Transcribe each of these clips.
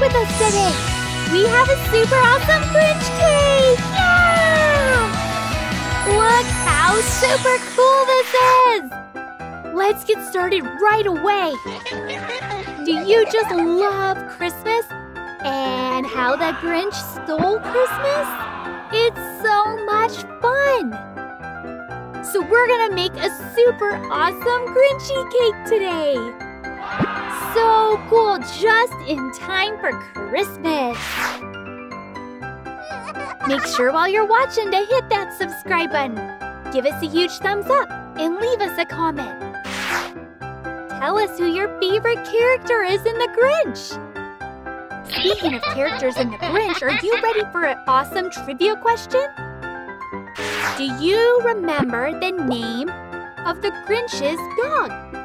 with us today. We have a super awesome Grinch cake! Yeah! Look how super cool this is! Let's get started right away. Do you just love Christmas and how the Grinch stole Christmas? It's so much fun! So we're gonna make a super awesome Grinchy cake today! So cool, just in time for Christmas! Make sure while you're watching to hit that subscribe button. Give us a huge thumbs up and leave us a comment. Tell us who your favorite character is in The Grinch! Speaking of characters in The Grinch, are you ready for an awesome trivia question? Do you remember the name of the Grinch's dog?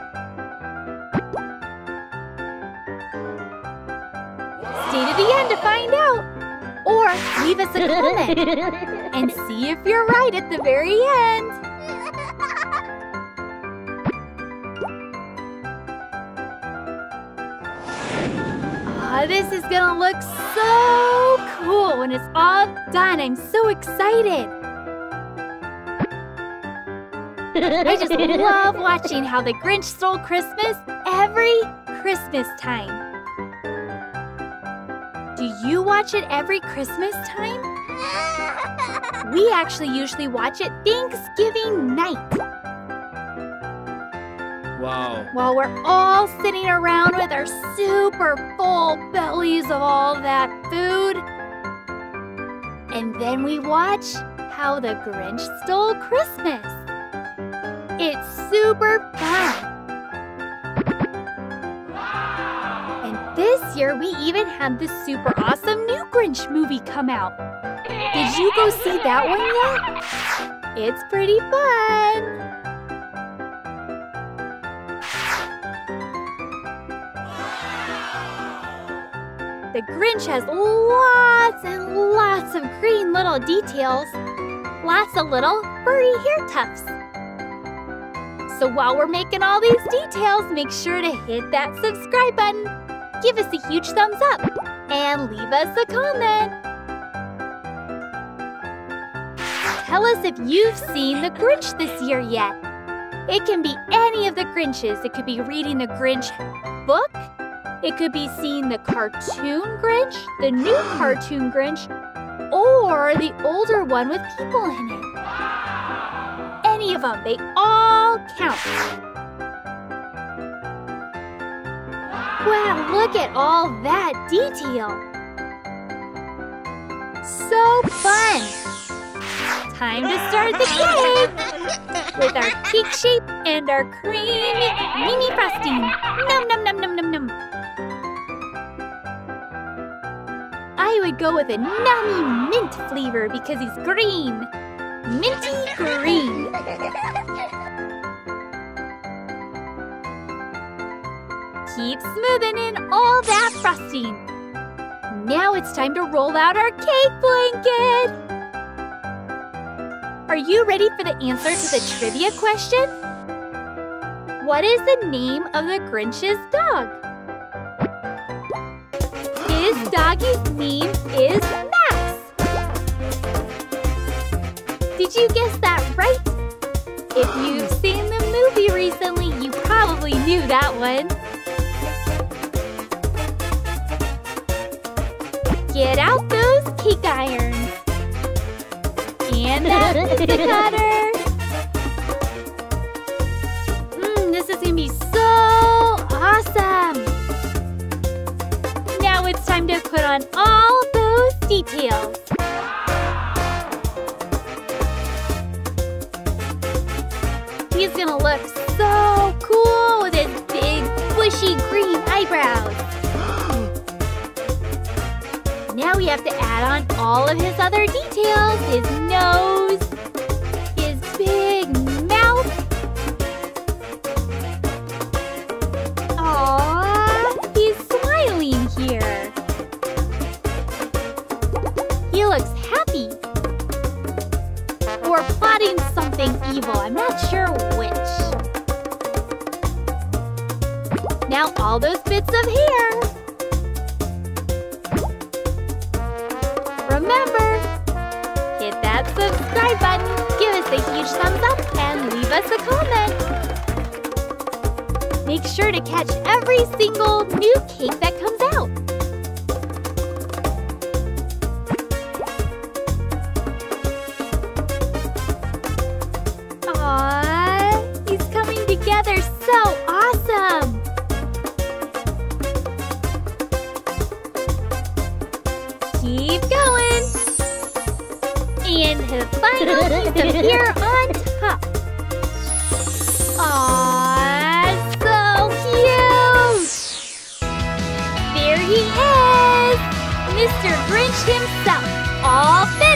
To the end to find out. Or leave us a comment and see if you're right at the very end. Ah, this is gonna look so cool when it's all done. I'm so excited. I just love watching how the Grinch stole Christmas every Christmas time. Do you watch it every Christmas time? We actually usually watch it Thanksgiving night Wow. while we're all sitting around with our super full bellies of all that food. And then we watch how the Grinch stole Christmas. It's super fun. Year we even had this super awesome new Grinch movie come out. Did you go see that one yet? It's pretty fun. The Grinch has lots and lots of green little details, lots of little furry hair tufts. So while we're making all these details, make sure to hit that subscribe button, give us a huge thumbs up, and leave us a comment. Tell us if you've seen The Grinch this year yet. It can be any of the Grinches. It could be reading the Grinch book. It could be seeing the cartoon Grinch, the new cartoon Grinch, or the older one with people in it. Any of them, they all count. Wow, look at all that detail. So fun. Time to start the cake with our cake shape and our creamy, creamy frosting. Num num num num num num. I would go with a nummy mint flavor because he's green. Minty green. Keep smoothing in all that frosting. Now it's time to roll out our cake blanket. Are you ready for the answer to the trivia question? What is the name of the Grinch's dog? His doggy's name is Max. Did you guess that right? If you've seen the movie recently, you probably knew that one. Get out those cake irons. And that pizza cutter. Mmm, this is gonna be so awesome. Now it's time to put on all those details. He's gonna look so cool with his big, bushy green eyebrows. We have to add on all of his other details. His nose, his big mouth. Aww, he's smiling here. He looks happy. Or plotting something evil. I'm not sure which. Now all those bits of hair remember, hit that subscribe button, give us a huge thumbs up, and leave us a comment. Make sure to catch every single new cake that comes out. Final here on top. Aww, so cute! There he is! Mr. Grinch himself, all finished!